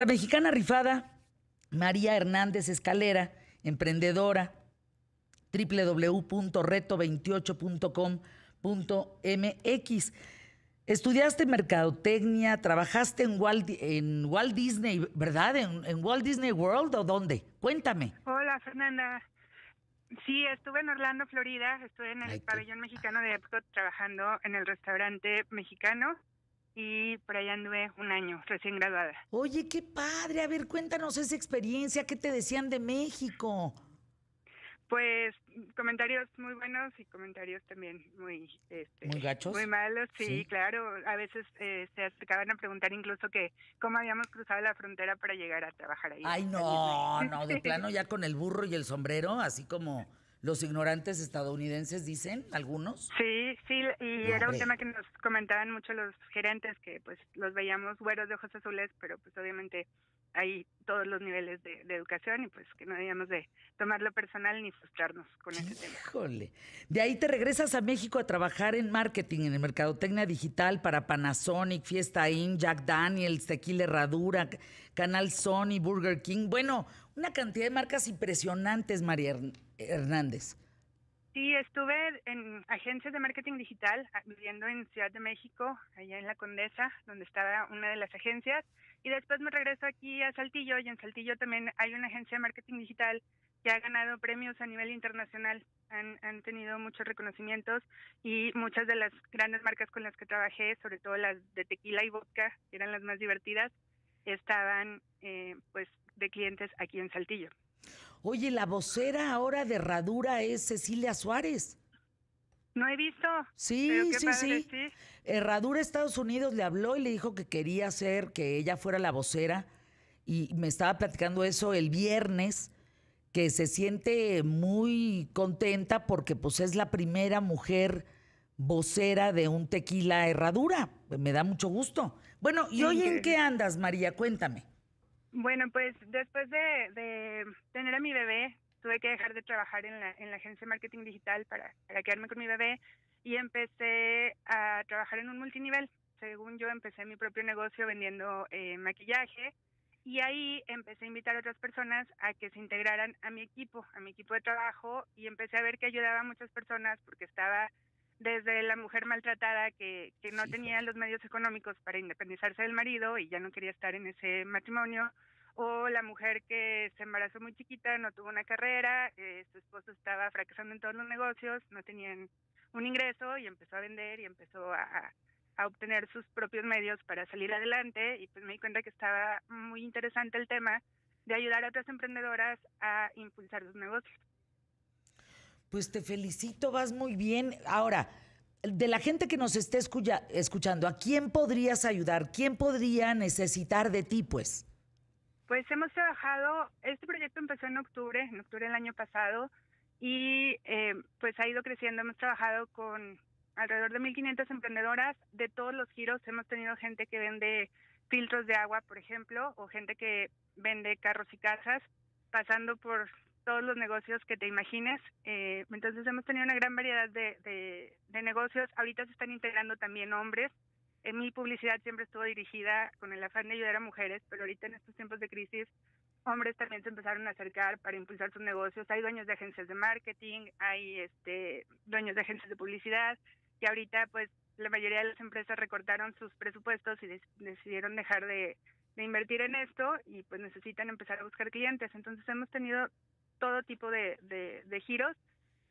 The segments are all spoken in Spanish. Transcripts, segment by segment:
La mexicana rifada, María Hernández Escalera, emprendedora, www.reto28.com.mx. Estudiaste mercadotecnia, trabajaste en Walt, en Walt Disney, ¿verdad? ¿En, ¿En, Walt Disney World o dónde? Cuéntame. Hola, Fernanda. Sí, estuve en Orlando, Florida. Estuve en el Ay, pabellón mexicano de Epcot trabajando en el restaurante mexicano y por allá anduve un año, recién graduada. Oye, qué padre. A ver, cuéntanos esa experiencia. ¿Qué te decían de México? Pues comentarios muy buenos y comentarios también muy este, muy gachos muy malos sí, sí. claro a veces eh, se acercaban a preguntar incluso que cómo habíamos cruzado la frontera para llegar a trabajar ahí ay no no de plano ya con el burro y el sombrero así como los ignorantes estadounidenses dicen algunos sí sí y no, era un tema que nos comentaban mucho los gerentes que pues los veíamos güeros de ojos azules pero pues obviamente hay todos los niveles de, de, educación y pues que no debíamos de tomarlo personal ni frustrarnos con ese tema. Híjole. De ahí te regresas a México a trabajar en marketing, en el mercadotecnia digital para Panasonic, Fiesta Inn, Jack Daniels, Tequila Herradura, Canal Sony, Burger King. Bueno, una cantidad de marcas impresionantes, María Hernández. Sí, estuve en agencias de marketing digital viviendo en Ciudad de México, allá en la Condesa, donde estaba una de las agencias, y después me regreso aquí a Saltillo, y en Saltillo también hay una agencia de marketing digital que ha ganado premios a nivel internacional, han, han tenido muchos reconocimientos y muchas de las grandes marcas con las que trabajé, sobre todo las de tequila y vodka, que eran las más divertidas, estaban eh, pues de clientes aquí en Saltillo. Oye, la vocera ahora de Herradura es Cecilia Suárez. No he visto. Sí, sí, padre, sí, sí. Herradura Estados Unidos le habló y le dijo que quería hacer que ella fuera la vocera y me estaba platicando eso el viernes que se siente muy contenta porque pues es la primera mujer vocera de un tequila Herradura. Me da mucho gusto. Bueno, ¿y hoy en qué andas, María? Cuéntame. Bueno, pues después de, de, tener a mi bebé, tuve que dejar de trabajar en la, en la agencia de marketing digital para, para quedarme con mi bebé y empecé a trabajar en un multinivel. Según yo, empecé mi propio negocio vendiendo eh, maquillaje y ahí empecé a invitar a otras personas a que se integraran a mi equipo, a mi equipo de trabajo y empecé a ver que ayudaba a muchas personas porque estaba desde la mujer maltratada que, que no sí, tenía los medios económicos para independizarse del marido y ya no quería estar en ese matrimonio, o la mujer que se embarazó muy chiquita, no tuvo una carrera, eh, su esposo estaba fracasando en todos los negocios, no tenían un ingreso y empezó a vender y empezó a, a obtener sus propios medios para salir adelante y pues me di cuenta que estaba muy interesante el tema de ayudar a otras emprendedoras a impulsar sus negocios. Pues te felicito, vas muy bien. Ahora, de la gente que nos esté escucha, escuchando, ¿a quién podrías ayudar? ¿Quién podría necesitar de ti, pues? Pues hemos trabajado, este proyecto empezó en octubre, en octubre del año pasado, y eh, pues ha ido creciendo. Hemos trabajado con alrededor de 1.500 emprendedoras de todos los giros. Hemos tenido gente que vende filtros de agua, por ejemplo, o gente que vende carros y casas, pasando por todos los negocios que te imagines. Eh, entonces hemos tenido una gran variedad de, de, negocios. Ahorita se están integrando también hombres. En mi publicidad siempre estuvo dirigida con el afán de ayudar a mujeres, pero ahorita en estos tiempos de crisis, hombres también se empezaron a acercar para impulsar sus negocios. Hay dueños de agencias de marketing, hay este dueños de agencias de publicidad, y ahorita pues la mayoría de las empresas recortaron sus presupuestos y des decidieron dejar de, de invertir en esto y pues necesitan empezar a buscar clientes. Entonces hemos tenido todo tipo de, giros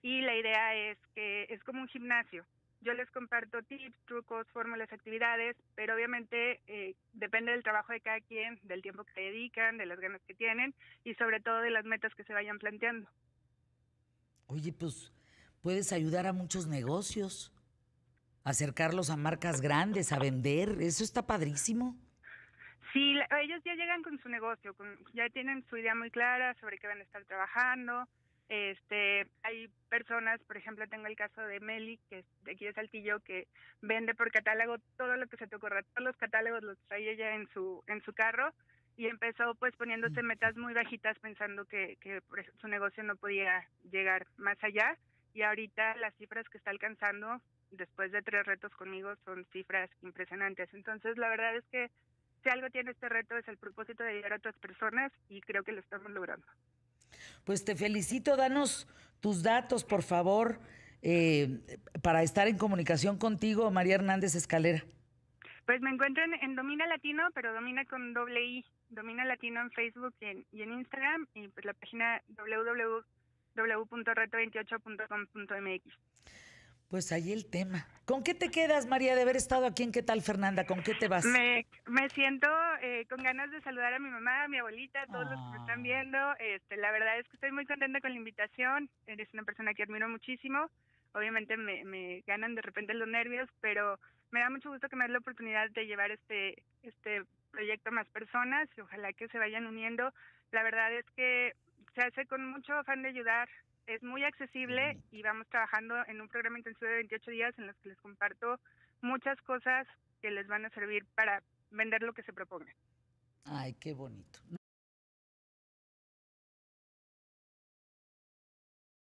y la idea es que es como un gimnasio. Yo les comparto tips, trucos, fórmulas, actividades, pero obviamente eh, depende del trabajo de cada quien, del tiempo que dedican, de las ganas que tienen y sobre todo de las metas que se vayan planteando. Oye, pues puedes ayudar a muchos negocios, acercarlos a marcas grandes, a vender, eso está padrísimo. Sí, ellos ya llegan con su negocio, con, ya tienen su idea muy clara sobre qué van a estar trabajando. Este, hay personas, por ejemplo, tengo el caso de Meli, que es de aquí de Saltillo, que vende por catálogo todo lo que se te ocurra, todos los catálogos los trae ella en su en su carro y empezó pues poniéndose metas muy bajitas pensando que, que su negocio no podía llegar más allá y ahorita las cifras que está alcanzando después de tres retos conmigo son cifras impresionantes. Entonces, la verdad es que si algo tiene este reto es el propósito de ayudar a otras personas y creo que lo estamos logrando. Pues te felicito, danos tus datos, por favor, eh, para estar en comunicación contigo, María Hernández Escalera. Pues me encuentran en Domina Latino, pero Domina con doble I. Domina Latino en Facebook y en, Instagram y pues la página www.reto28.com.mx. Pues ahí el tema. ¿Con qué te quedas, María, de haber estado aquí en ¿Qué tal, Fernanda? ¿Con qué te vas? Me, me siento eh, con ganas de saludar a mi mamá, a mi abuelita, a todos los que me están ah. viendo. Este, la verdad es que estoy muy contenta con la invitación. Eres una persona que admiro muchísimo. Obviamente me, me ganan de repente los nervios, pero me da mucho gusto que me des la oportunidad de llevar este, este proyecto a más personas y ojalá que se vayan uniendo. La verdad es que se hace con mucho afán de ayudar es muy accesible y vamos trabajando en un programa intensivo de 28 días en los que les comparto muchas cosas que les van a servir para vender lo que se proponga. Ay, qué bonito.